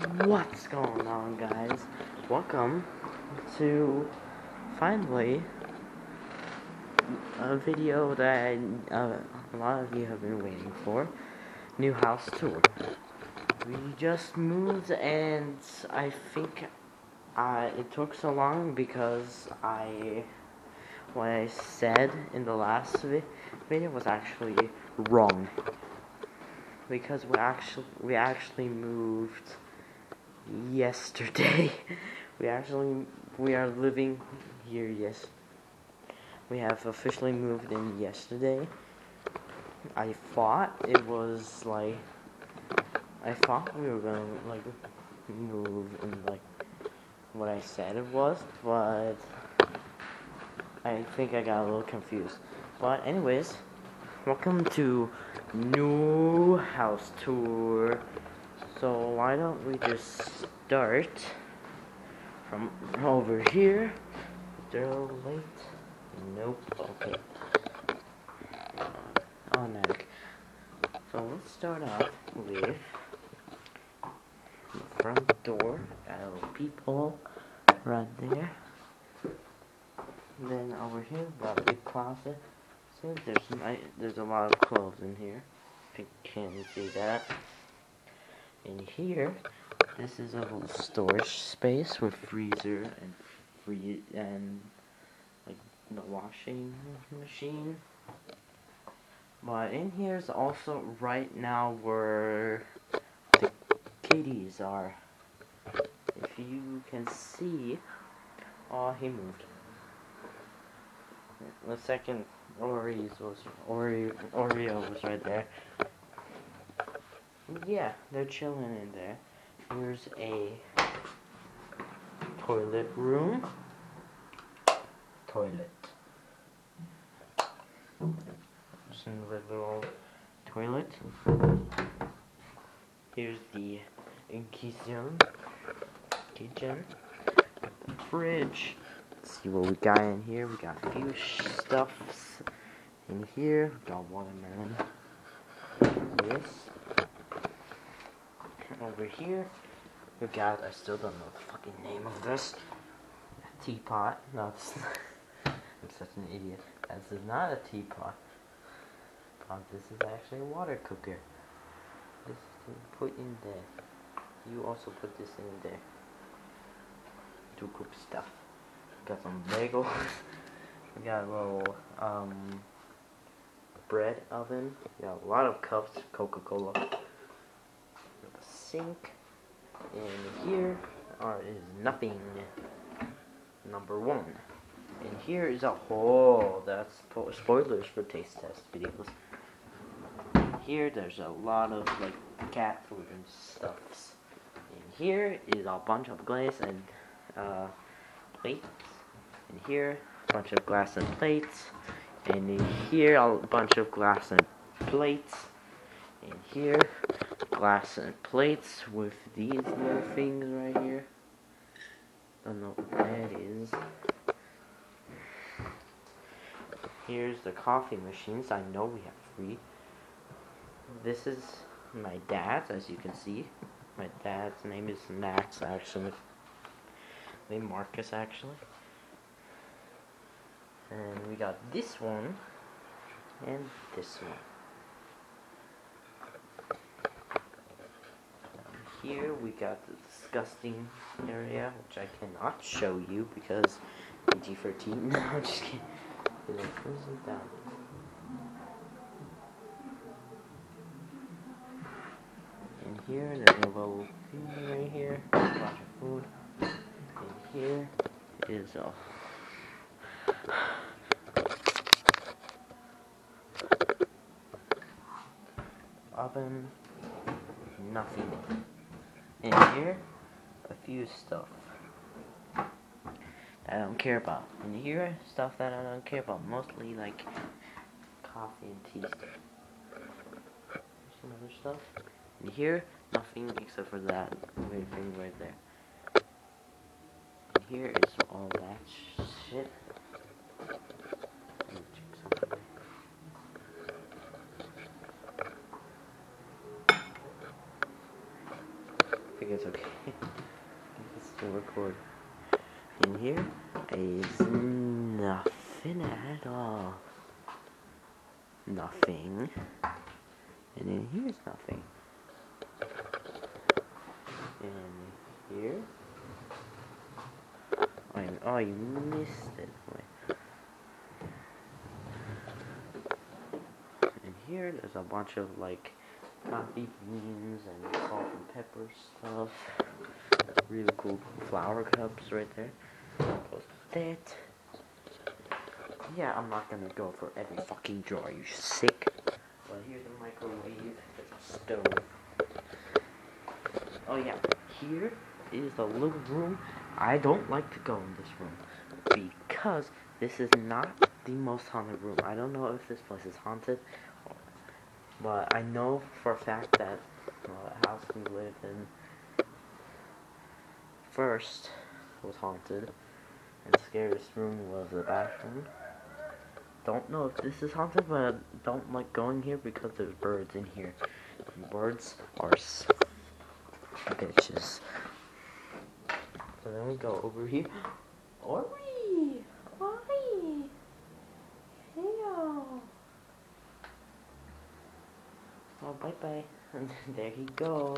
What's going on, guys? Welcome to finally a video that uh, a lot of you have been waiting for. New house tour. We just moved, and I think uh, it took so long because I what I said in the last vi video was actually wrong because we actually we actually moved yesterday. we actually we are living here. Yes, we have officially moved in yesterday. I thought it was like I thought we were gonna like move in like what I said it was, but I think I got a little confused. But anyways, welcome to new house tour. So why don't we just start from over here? Still late? Nope. Okay. Oh Automatic. So let's start off with the front door. A little right there. Then over here, got a big closet. See, there's my, there's a lot of clothes in here. If you can see that. In here, this is a storage space with freezer and free and like the washing machine. But in here is also right now where the kitties are. If you can see, oh, he moved. The second Oreos was Oreo, Oreo was right there. Yeah, they're chilling in there. Here's a toilet room. Toilet. Just a little toilet. Here's the kitchen. Kitchen. Fridge. Let's see what we got in here. We got a few stuffs in here. We got watermelon. This. Over here, we got, I still don't know the fucking name of this. A teapot. No, it's I'm such an idiot. This is not a teapot. But this is actually a water cooker. This is put in there. You also put this in there. To cook stuff. We Got some bagels. we got a little um, bread oven. We got a lot of cups, Coca-Cola. Sink. And here are, is nothing. Number one. And here is a hole. that's spo- spoilers for taste test videos. Here there's a lot of like cat food and stuffs. And here is a bunch of glass and uh, plates. And here, a bunch of glass and plates. And in here, a bunch of glass and plates. And here, glass and plates with these little things right here. I don't know what that is. Here's the coffee machines. I know we have three. This is my dad's, as you can see. My dad's name is Max, actually. Name Marcus, actually. And we got this one and this one. Here we got the disgusting area, which I cannot show you because PG-13. No, I'm just kidding. It isn't down. And here, there's a little thing right here, bunch of food. And here is a oven, nothing. In here, a few stuff that I don't care about. In here, stuff that I don't care about, mostly like coffee and tea stuff. Some other stuff. In here, nothing except for that weird thing right there. And here is all that shit. It's okay. it's still record. In here is nothing at all. Nothing. And in here is nothing. And here. You, oh, you missed it. Wait. And here there's a bunch of like coffee beans and salt and pepper stuff. Really cool flower cups right there. That. Yeah, I'm not gonna go for every fucking drawer, you sick. Well, here's a microwave, stove. Oh yeah, here is the little room. I don't like to go in this room because this is not the most haunted room. I don't know if this place is haunted, but I know for a fact that well, the house we lived in first was haunted, and the scariest room was the bathroom. Don't know if this is haunted, but I don't like going here because there's birds in here. And birds are bitches. So then we go over here. Ori! Oh, bye bye. And there he goes.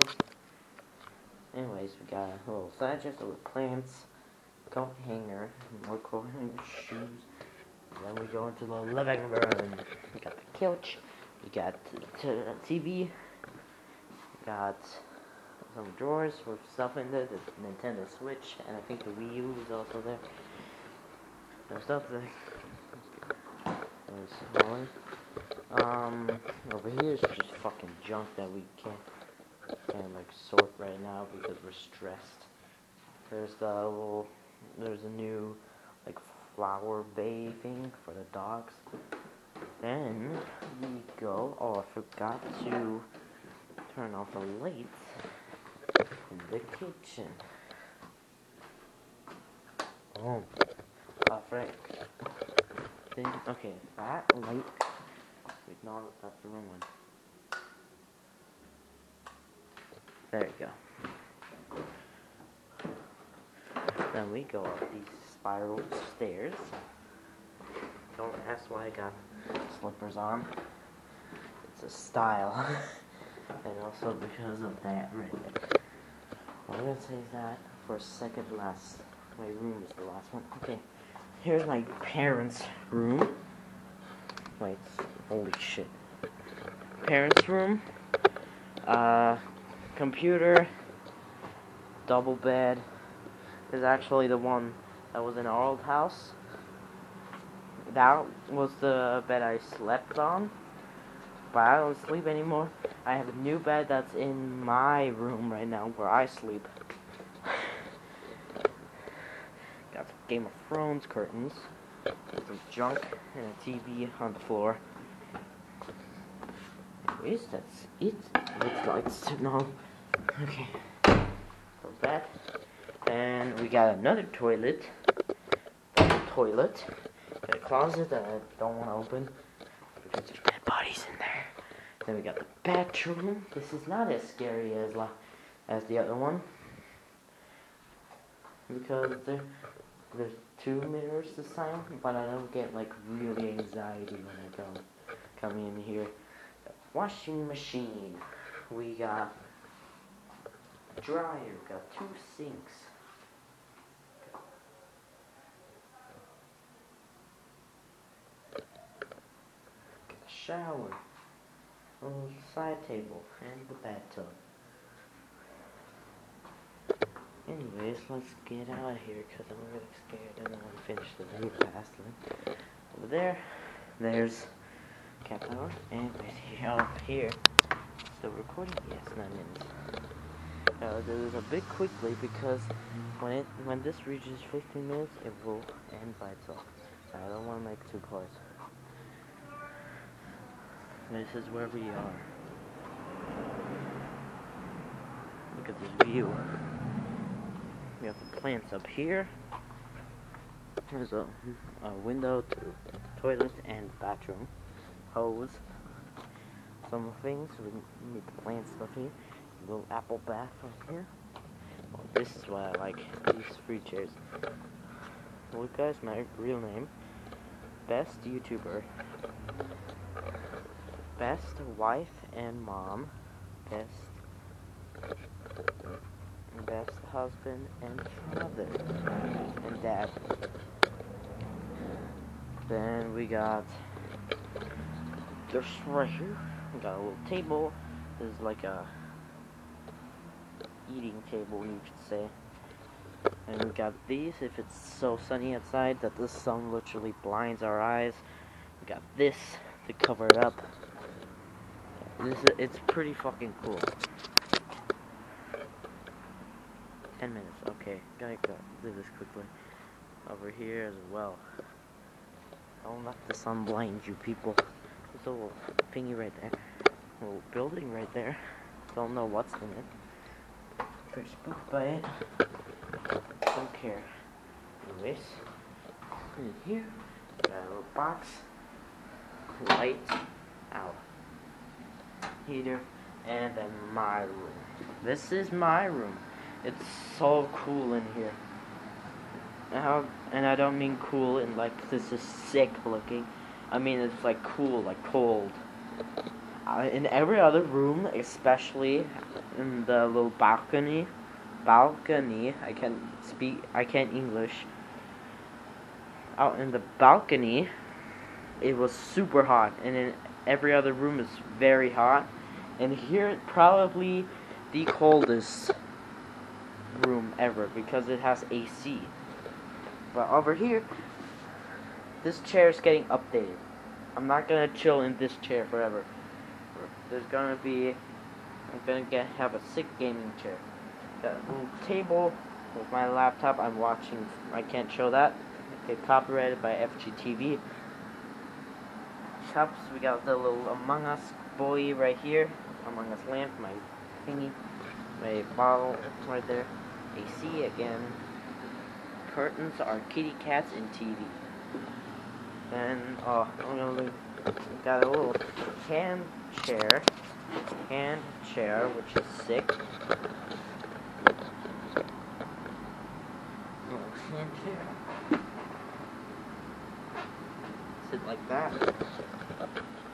Anyways, we got a little side chest with plants, coat hanger, more coat hanger, shoes. Then we go into the living room. We got the couch, we got the TV, we got some drawers with stuff in there, the Nintendo Switch, and I think the Wii U is also there. There's stuff there. There's. Um, over here is just fucking junk that we can't, can't like sort right now because we're stressed. There's the little, there's a new, like, flower bay thing for the dogs. Then we go, oh I forgot to turn off the lights in the kitchen. Oh, ah, oh Frank. Then, okay, that light, wait, no, that's the wrong one. There you go. Then we go up these spiral stairs. Don't ask why I got slippers on. It's a style. and also because of that right. I'm gonna save that for second last. My room is the last one. Okay, here's my parents' room. Wait, holy shit. Parents' room. Uh, computer. Double bed. Is actually the one that was in our old house. That was the bed I slept on. But I don't sleep anymore. I have a new bed that's in my room right now where I sleep. Got some Game of Thrones curtains. Some junk and a TV on the floor. Anyways, that's it. It's lights now. Okay. So that. And we got another toilet. Toilet. Got a closet that I don't want to open because there's dead bodies in there. Then we got the bathroom. This is not as scary as la as the other one because there there's two mirrors this time, but I don't get like really anxiety when I go come in here. Washing machine. We got dryer. Got two sinks. Got a shower little side table and the bathtub. Anyways, let's get out of here because I'm really scared. and I want to finish the video fastly. Over there, there's power, and up here, still recording. Yes, nine minutes. Uh, there's a bit quickly because when it when this reaches 15 minutes, it will end by itself. I don't want to make too close. This is where we are. Look at this view. We have the plants up here. There's a, a window to the toilet and bathroom. Hose. Some things. We need the plant stuff here. A little apple bath right here. This is why I like. These free chairs. Look, guys, my real name. Best YouTuber. Best wife and mom. Best. Best husband and father. And dad. Then we got this right here. We got a little table. This is like a eating table, you could say. And we got these if it's so sunny outside that the sun literally blinds our eyes. We got this to cover it up. This is, it's pretty fucking cool. Ten minutes, okay. Gotta go do this quickly. Over here as well. Don't let the sun blind you people. Little thingy right there. Little building right there. Don't know what's in it. Pretty spooked by it. Don't care. Anyways, in here, got a little box, light, out, heater, and then my room. This is my room. It's so cool in here. How, and I don't mean cool in like this is sick looking. I mean it's like cool, like cold. Uh, in every other room, especially in the little balcony, balcony. I can't speak. I can't English. Out in the balcony, it was super hot, and in every other room is very hot. And here, probably the coldest room ever because it has AC. But over here, this chair is getting updated. I'm not gonna chill in this chair forever. There's gonna be, I'm gonna get have a sick gaming chair. Got a little table with my laptop. I'm watching. I can't show that. Get copyrighted by FGTeeV. Shops. We got the little Among Us boy right here. Among Us lamp. My thingy. My bottle right there. AC again. Curtains are kitty cats and TV. Then, oh, I'm gonna leave. Got a little hand chair. Hand chair, which is sick. Little hand chair. Sit like that.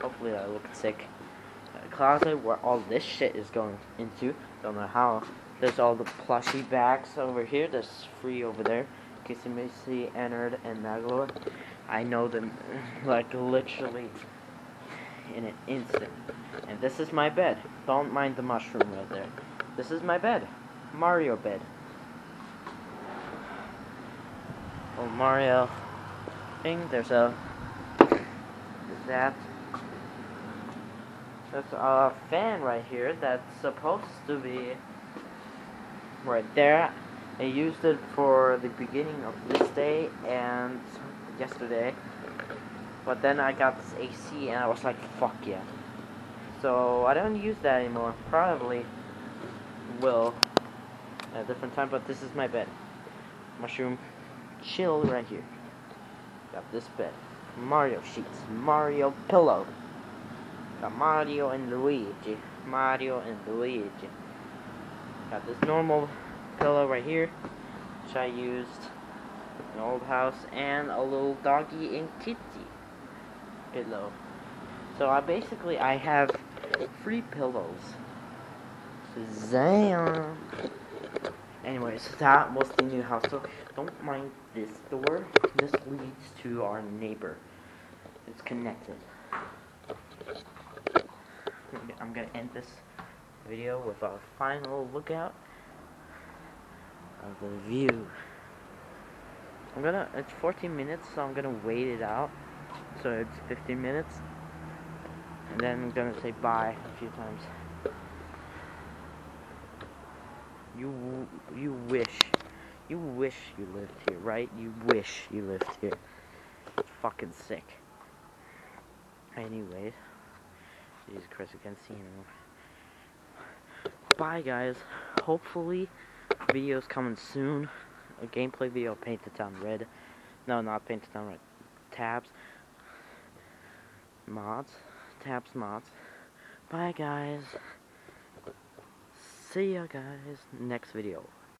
Hopefully that looks sick. A closet where all this shit is going into. Don't know how. There's all the plushy bags over here. There's free over there. Kissy Missy, Ennard, and Nagalore. I know them like literally in an instant. And this is my bed. Don't mind the mushroom right there. This is my bed. Mario bed. Oh Mario thing. There's a that. There's a fan right here that's supposed to be right there. I used it for the beginning of this day and yesterday. But then I got this AC and I was like, fuck yeah. So I don't use that anymore. Probably will at a different time, but this is my bed. Mushroom chill right here. Got this bed. Mario sheets. Mario pillow. Got Mario and Luigi. Mario and Luigi. Got this normal pillow right here, which I used in old house, and a little doggy and kitty pillow. So I basically I have free pillows. Shazam! Anyways, that was the new house. So don't mind this door. This leads to our neighbor. It's connected. I'm gonna end this video with our final lookout of the view. I'm gonna, it's 14 minutes, so I'm gonna wait it out. So it's 15 minutes. And then I'm gonna say bye a few times. You, you wish, you wish you lived here, right? You wish you lived here. It's fucking sick. Anyways. Jesus Christ, I can't see anymore. Bye guys. Hopefully videos coming soon. A gameplay video Paint the Town Red. No, not Paint the Town Red. Tabs. Mods. Tabs mods. Bye guys. See ya guys next video.